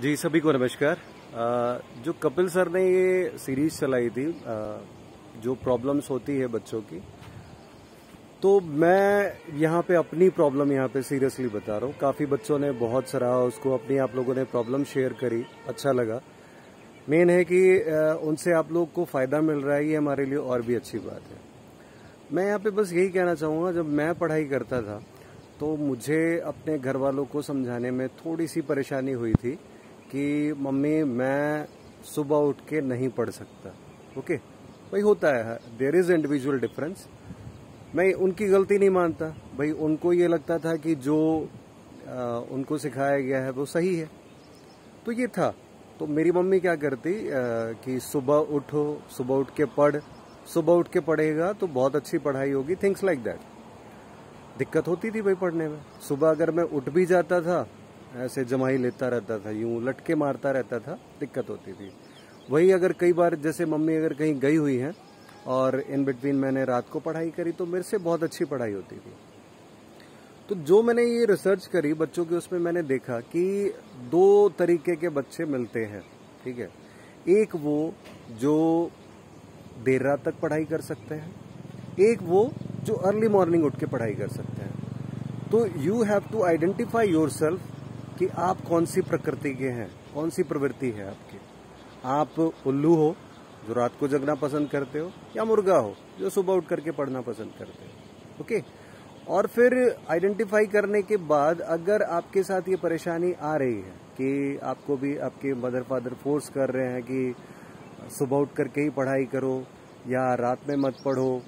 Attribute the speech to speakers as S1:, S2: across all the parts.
S1: जी, सभी को नमस्कार। जो कपिल सर ने ये सीरीज़ चलाई थी जो प्रॉब्लम्स होती है बच्चों की तो मैं यहाँ पे अपनी प्रॉब्लम यहाँ पे सीरियसली बता रहा हूँ। काफ़ी बच्चों ने बहुत सराहा, उसको अपनी आप लोगों ने प्रॉब्लम शेयर करी अच्छा लगा। मेन है कि उनसे आप लोग को फ़ायदा मिल रहा है, ये हमारे लिए और भी अच्छी बात है। मैं यहाँ पे बस यही कहना चाहूँगा, जब मैं पढ़ाई करता था तो मुझे अपने घर वालों को समझाने में थोड़ी सी परेशानी हुई थी। कि मम्मी मैं सुबह उठ के नहीं पढ़ सकता। ओके? भाई होता है देर इज़ इंडिविजुअल डिफरेंस मैं उनकी गलती नहीं मानता। भाई उनको ये लगता था कि जो आ, उनको सिखाया गया है वो सही है। तो ये था। तो मेरी मम्मी क्या करती आ, कि सुबह उठो सुबह उठ के पढ़। सुबह उठ के पढ़ेगा तो बहुत अच्छी पढ़ाई होगी थिंग्स लाइक दैट दिक्कत होती थी भाई पढ़ने में। सुबह अगर मैं उठ भी जाता था ऐसे जमाई लेता रहता था, यूँ लटके मारता रहता था, दिक्कत होती थी। वही अगर कई बार जैसे मम्मी अगर कहीं गई हुई है और इन बिटवीन मैंने रात को पढ़ाई करी तो मेरे से बहुत अच्छी पढ़ाई होती थी। तो जो मैंने ये रिसर्च करी, बच्चों की उसमें मैंने देखा कि दो तरीके के बच्चे मिलते हैं, ठीक है? एक वो जो देर रात तक पढ़ाई कर सकते हैं, एक वो जो अर्ली मॉर्निंग उठ के पढ़ाई कर सकते हैं। तो you have to identify yourself कि आप कौन सी प्रकृति के हैं? कौन सी प्रवृत्ति है आपकी? आप उल्लू हो, जो रात को जगना पसंद करते हो, या मुर्गा हो, जो सुबह उठ करके पढ़ना पसंद करते हो? ओके? और फिर आइडेंटिफाई करने के बाद अगर आपके साथ ये परेशानी आ रही है कि आपको भी आपके मदर फादर फोर्स कर रहे हैं कि सुबह उठ करके ही पढ़ाई करो, या रात में मत पढ़ो,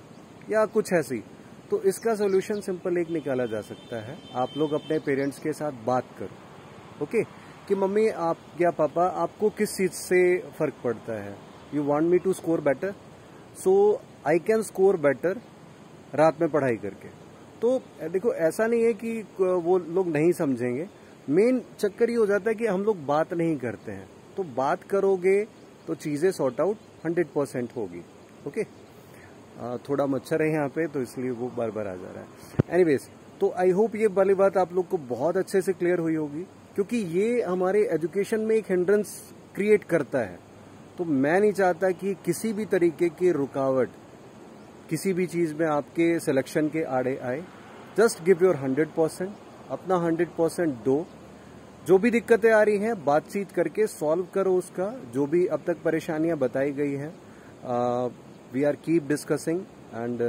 S1: या कुछ ऐसी तो इसका सोल्यूशन सिंपल एक निकाला जा सकता है। आप लोग अपने पेरेंट्स के साथ बात करो। ओके? कि मम्मी, आप, या पापा, आपको किस चीज़ से फ़र्क पड़ता है? You want me to score better so I can score better रात में पढ़ाई करके। तो देखो, ऐसा नहीं है कि वो लोग नहीं समझेंगे। मेन चक्कर ये हो जाता है कि हम लोग बात नहीं करते हैं। तो बात करोगे तो चीज़ें सॉर्ट आउट हंड्रेड परसेंट होगी। ओके? थोड़ा मच्छर है यहाँ पे तो इसलिए वो बार बार आ जा रहा है। एनीवेज तो आई होप ये वाली बात आप लोग को बहुत अच्छे से क्लियर हुई होगी। क्योंकि ये हमारे एजुकेशन में एक हिंड्रेंस क्रिएट करता है। तो मैं नहीं चाहता कि किसी भी तरीके की रुकावट किसी भी चीज़ में आपके सिलेक्शन के आड़े आए। Just give your hundred percent अपना हंड्रेड परसेंट दो। जो भी दिक्कतें आ रही हैं, बातचीत करके सॉल्व करो उसका। जो भी अब तक परेशानियाँ बताई गई हैं we are keep discussing and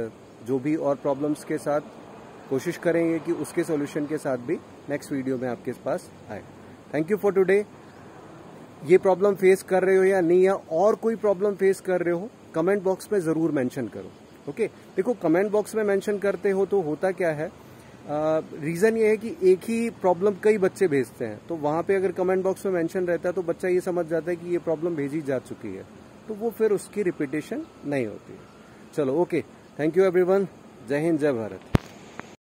S1: जो भी और प्रॉब्लम्स के साथ कोशिश करेंगे कि उसके सॉल्यूशन के साथ भी नेक्स्ट वीडियो में आपके पास आए। थैंक यू फॉर टुडे ये प्रॉब्लम फेस कर रहे हो या नहीं, या और कोई प्रॉब्लम फेस कर रहे हो कमेंट बॉक्स में ज़रूर मेंशन करो। ओके? देखो कमेंट बॉक्स में मेंशन करते हो तो होता क्या है? रीजन ये है कि एक ही प्रॉब्लम कई बच्चे भेजते हैं। तो वहाँ पे अगर कमेंट बॉक्स में मेंशन रहता है तो बच्चा ये समझ जाता है कि ये प्रॉब्लम भेजी जा चुकी है। तो वो फिर उसकी रिपीटेशन नहीं होती। चलो ओके थैंक यू एवरीवन जय हिंद, जय भारत.